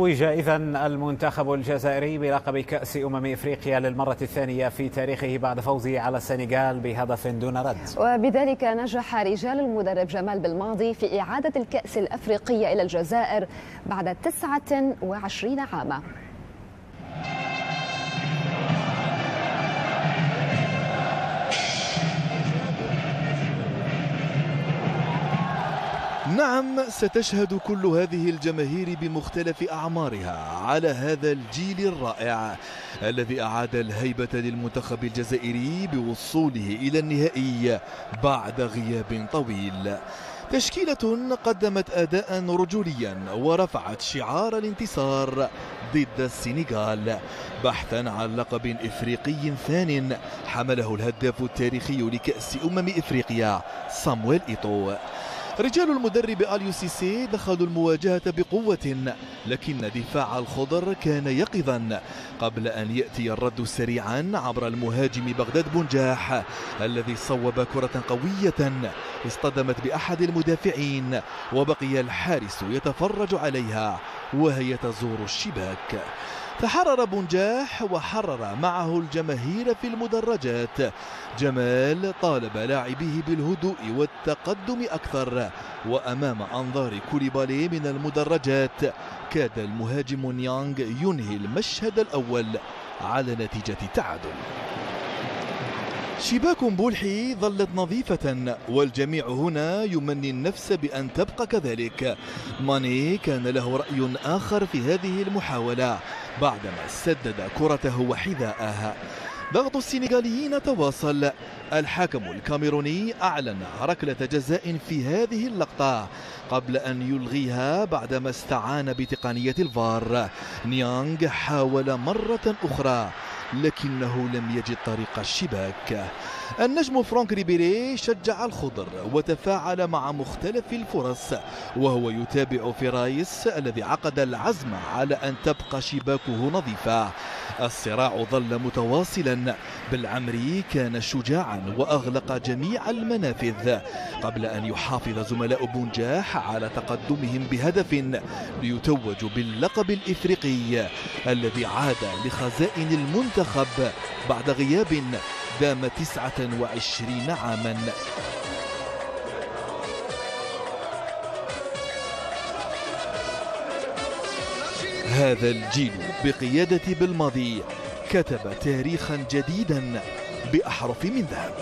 توج إذا المنتخب الجزائري بلقب كأس أمم إفريقيا للمرة الثانية في تاريخه بعد فوزه على السنغال بهدف دون رد. وبذلك نجح رجال المدرب جمال بالماضي في إعادة الكأس الأفريقية إلى الجزائر بعد 29 عاما. نعم ستشهد كل هذه الجماهير بمختلف أعمارها على هذا الجيل الرائع الذي أعاد الهيبة للمنتخب الجزائري بوصوله إلى النهائي بعد غياب طويل. تشكيلة قدمت أداء رجوليا ورفعت شعار الانتصار ضد السنغال بحثا عن لقب إفريقي ثان حمله الهداف التاريخي لكأس أمم إفريقيا صامويل إيتو. رجال المدرب اليو سيسي دخلوا المواجهة بقوة لكن دفاع الخضر كان يقظا. قبل أن يأتي الرد سريعا عبر المهاجم بغداد بنجاح الذي صوب كرة قوية اصطدمت بأحد المدافعين وبقي الحارس يتفرج عليها وهي تزور الشباك. تحرر بنجاح وحرر معه الجماهير في المدرجات. جمال طالب لاعبيه بالهدوء والتقدم أكثر وأمام أنظار كوليبالي من المدرجات كاد المهاجم نيانغ ينهي المشهد الأول على نتيجة تعادل. شباك بولحي ظلت نظيفة والجميع هنا يمني النفس بأن تبقى كذلك. ماني كان له رأي آخر في هذه المحاولة بعدما سدد كرته وحذاءه. ضغط السنغاليين تواصل. الحكم الكاميروني أعلن ركلة جزاء في هذه اللقطة قبل أن يلغيها بعدما استعان بتقنية الفار. نيانغ حاول مرة أخرى لكنه لم يجد طريق الشباك. النجم فرانك ريبيري شجع الخضر وتفاعل مع مختلف الفرص وهو يتابع فرايس الذي عقد العزم على أن تبقى شباكه نظيفة. الصراع ظل متواصلا. بالعمري كان شجاعا وأغلق جميع المنافذ. قبل أن يحافظ زملاء بنجاح على تقدمهم بهدف ليتوجوا باللقب الإفريقي الذي عاد لخزائن المنتخب بعد غياب دام 29 عاما. هذا الجيل بقيادة بالماضي كتب تاريخا جديدا بأحرف من ذهب.